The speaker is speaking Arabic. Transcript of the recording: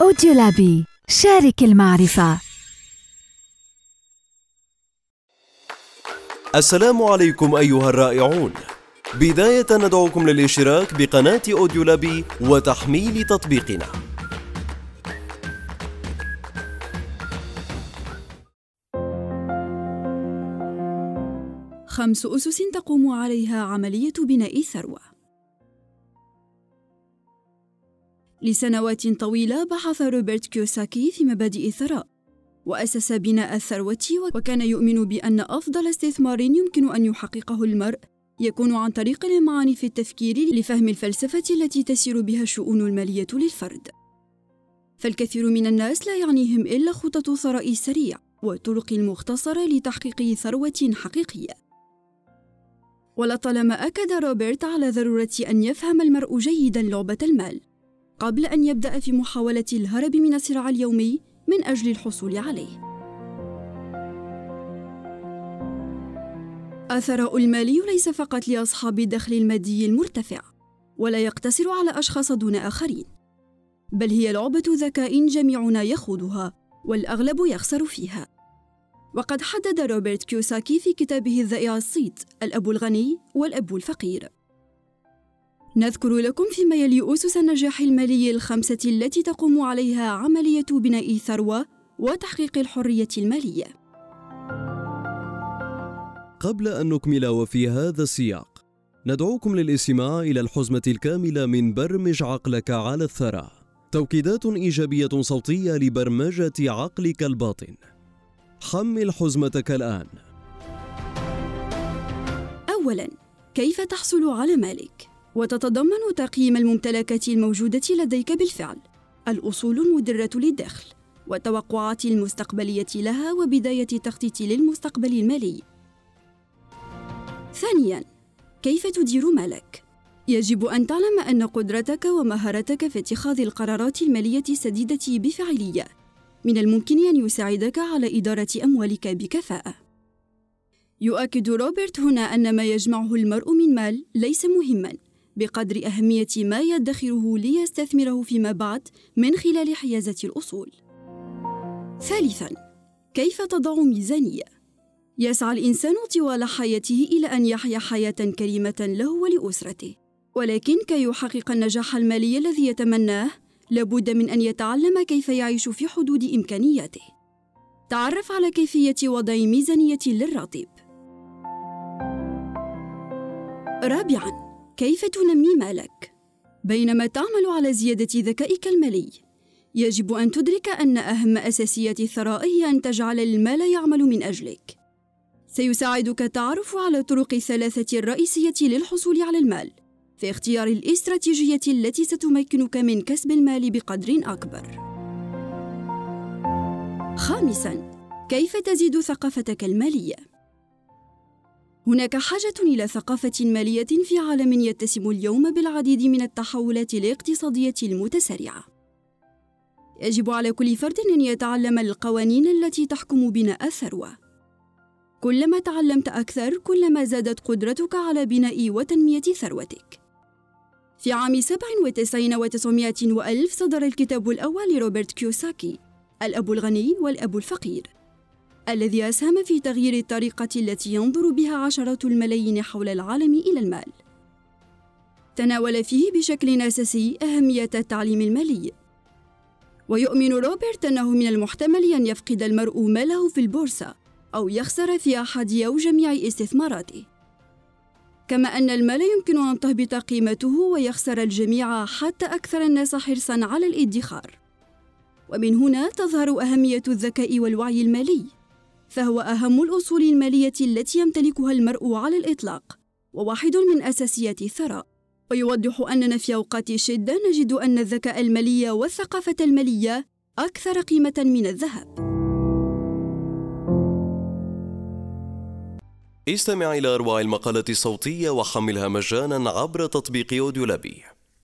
أوديو لابي شارك المعرفة. السلام عليكم أيها الرائعون. بداية ندعوكم للإشتراك بقناة أوديو لابي وتحميل تطبيقنا. خمس أسس تقوم عليها عملية بناء الثروة لسنوات طويلة بحث روبرت كيوساكي في مبادئ الثراء وأسس بناء الثروة وكان يؤمن بأن أفضل استثمار يمكن أن يحققه المرء يكون عن طريق الإمعان في التفكير لفهم الفلسفة التي تسير بها الشؤون المالية للفرد. فالكثير من الناس لا يعنيهم إلا خطط الثراء السريع والطرق المختصرة لتحقيق ثروة حقيقية. ولطالما أكد روبرت على ضرورة أن يفهم المرء جيدا لعبة المال. قبل أن يبدأ في محاولة الهرب من الصراع اليومي من أجل الحصول عليه. الثراء المالي ليس فقط لأصحاب الدخل المادي المرتفع، ولا يقتصر على أشخاص دون آخرين، بل هي لعبة ذكاء جميعنا يخوضها، والأغلب يخسر فيها. وقد حدد روبرت كيوساكي في كتابه الذائع الصيت الأب الغني والأب الفقير نذكر لكم فيما يلي أسس النجاح المالي الخمسة التي تقوم عليها عملية بناء الثروة وتحقيق الحرية المالية. قبل أن نكمل وفي هذا السياق، ندعوكم للاستماع إلى الحزمة الكاملة من برمج عقلك على الثراء. توكيدات إيجابية صوتية لبرمجة عقلك الباطن. حمل حزمتك الآن. أولاً، كيف تحصل على مالك؟ وتتضمن تقييم الممتلكات الموجودة لديك بالفعل، الأصول المدرة للدخل، والتوقعات المستقبلية لها وبداية تخطيط للمستقبل المالي. ثانياً، كيف تدير مالك؟ يجب أن تعلم أن قدرتك ومهارتك في اتخاذ القرارات المالية السديدة بفاعلية من الممكن أن يساعدك على إدارة أموالك بكفاءة. يؤكد روبرت هنا أن ما يجمعه المرء من مال ليس مهماً، بقدر أهمية ما يدخره ليستثمره فيما بعد من خلال حيازة الأصول. ثالثاً، كيف تضع ميزانية؟ يسعى الإنسان طوال حياته إلى أن يحيا حياة كريمة له ولأسرته، ولكن كي يحقق النجاح المالي الذي يتمناه، لابد من أن يتعلم كيف يعيش في حدود إمكانياته. تعرف على كيفية وضع ميزانية للراتب. رابعاً، كيف تنمي مالك؟ بينما تعمل على زيادة ذكائك المالي، يجب أن تدرك أن أهم أساسيات الثراء هي أن تجعل المال يعمل من أجلك. سيساعدك التعرف على الطرق الثلاثة الرئيسية للحصول على المال، في اختيار الاستراتيجية التي ستمكنك من كسب المال بقدر أكبر. خامساً، كيف تزيد ثقافتك المالية؟ هناك حاجة إلى ثقافة مالية في عالم يتسم اليوم بالعديد من التحولات الاقتصادية المتسارعة. يجب على كل فرد أن يتعلم القوانين التي تحكم بناء الثروة. كلما تعلمت أكثر، كلما زادت قدرتك على بناء وتنمية ثروتك. في عام 97 و900 وألف صدر الكتاب الأول لروبرت كيوساكي الأب الغني والأب الفقير الذي أسهم في تغيير الطريقة التي ينظر بها عشرات الملايين حول العالم إلى المال. تناول فيه بشكل أساسي أهمية التعليم المالي. ويؤمن روبرت أنه من المحتمل أن يفقد المرء ماله في البورصة أو يخسر في أحد أو جميع استثماراته. كما أن المال يمكن أن تهبط قيمته ويخسر الجميع حتى أكثر الناس حرصًا على الادخار. ومن هنا تظهر أهمية الذكاء والوعي المالي. فهو أهم الأصول المالية التي يمتلكها المرء على الإطلاق وواحد من أساسيات الثراء. ويوضح أننا في أوقات الشدة نجد أن الذكاء المالي والثقافة المالية أكثر قيمة من الذهب. استمع إلى أروع المقالة الصوتية وحملها مجانا عبر تطبيق أوديولابي